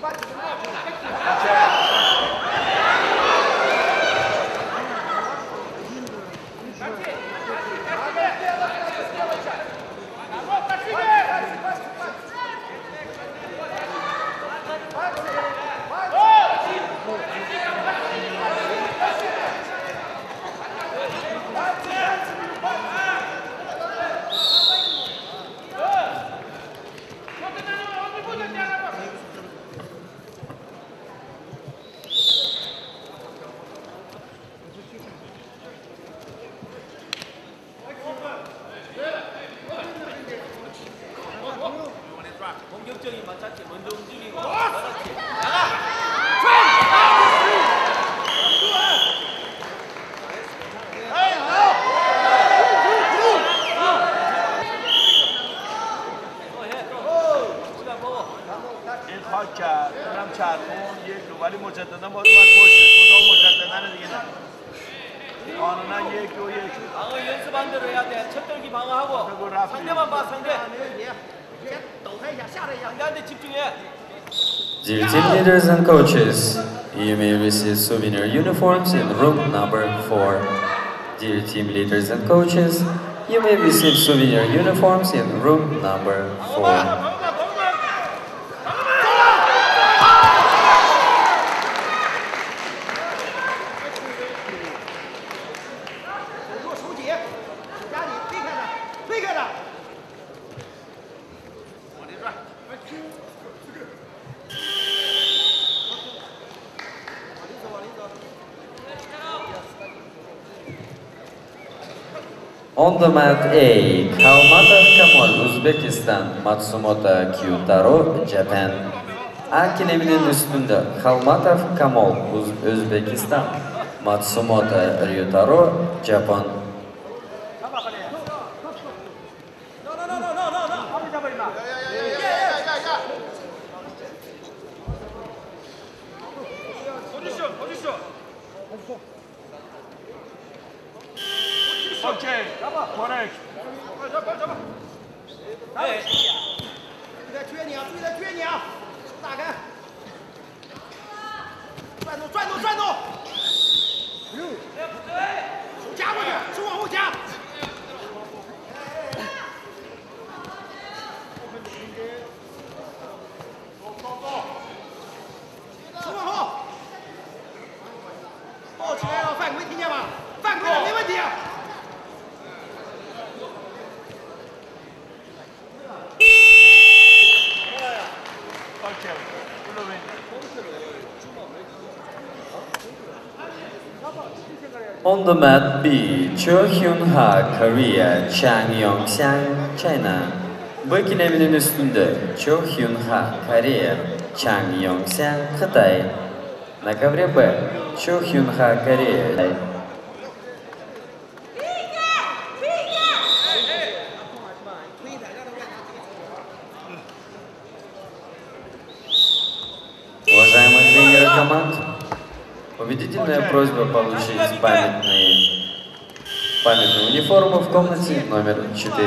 Bate, bate, bate. 공격적인 맞차기 먼저 움직이고 맞차기 나가 또해또 시간 보고 این خاک کرد اونم چرخون یک رو ولی مجددا باز اومد پشتش خدا مجددا دیگه نه قانونا یک دو یک 방어 연습한 대로 해야 돼 첫돌기 방어하고 상대만 봐 상대 상대한테 집중해 Dear team leaders and coaches, you may receive souvenir uniforms in room number 4. Dear team leaders and coaches, you may receive souvenir uniforms in room number 4. On the mat A, Kalmatov Kamol, Uzbekistan, Matsumoto Kyutaro, Japan. A kileminin üstünde Kalmatov Kamol, Uzbekistan. Özbekistan, Matsumoto Ryutaro, Japan. 好嘞快走快走哎注意他撅你啊注意他撅你啊打开转动转动转动。哟对。手夹过去手往后夹 On the mat B, Cho Hyun Ha, Korea, Chang Yong Xiang, China. B kileminin üstünde Cho Hyun Ha, Korea, Chang Yong Xiang, Кытай. На ковре Б, Cho Hyun Ha, Корея. Уважаемые тренеры команд, убедительная просьба получить памятные, памятную униформу в комнате номер 4.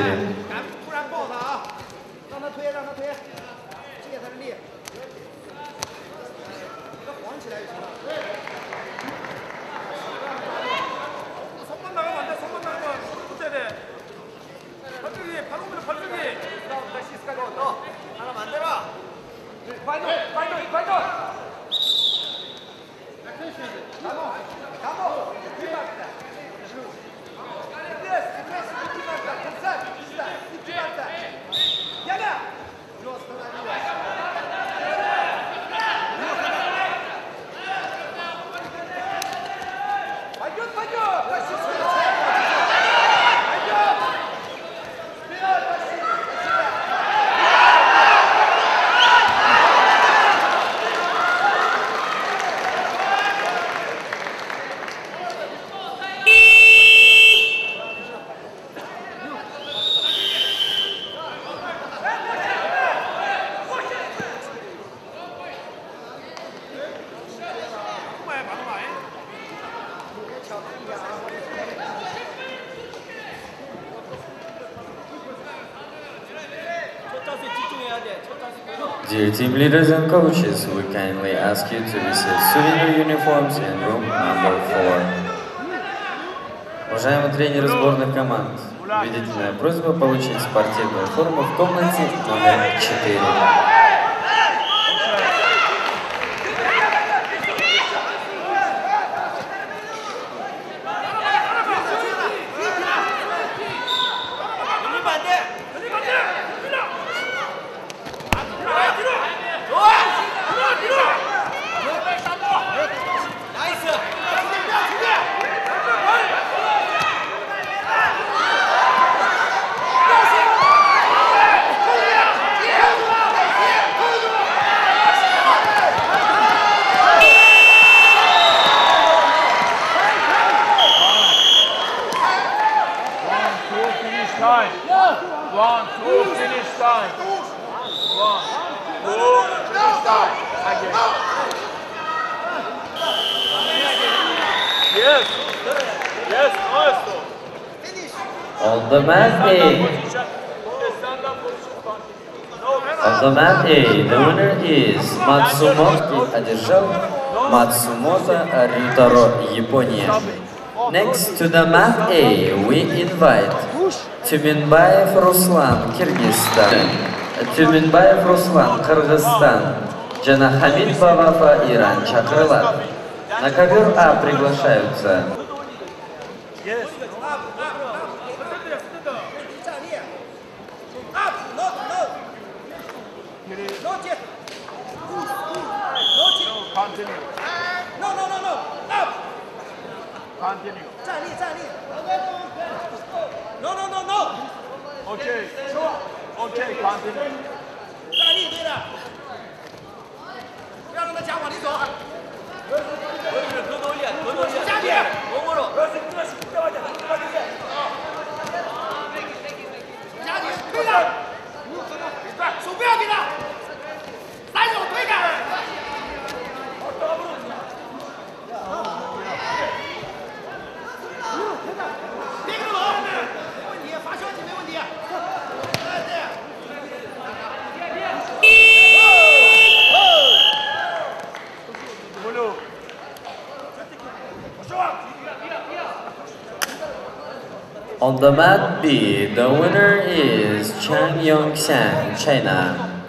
Dear team leaders and coaches, we kindly ask you to receive souvenir uniforms in room number four. Уважаемые тренеры сборных команд, убедительная просьба получить спортивную форму в комнате номер 4. Yes. Yes, maestro. On the mat A, position. No, on the mat A, the winner is Matsumoto одержал Матсумото Рютаро, Япония. Next to the mat A, we invite Тюменбаев Руслан, Киргизстан, Тюменбаев Руслан, Кыргызстан, жана Хамид Бавафа, Иран, чакырылат. На ковер А приглашаются 站立，up no no no 接，no 接 continue. no no no no up Continue. 站立站立，no no no no Okay. Okay, continue. 站立对的，不要跟他讲 wasn't On the mat B, the winner is Chang Yong-sang, China.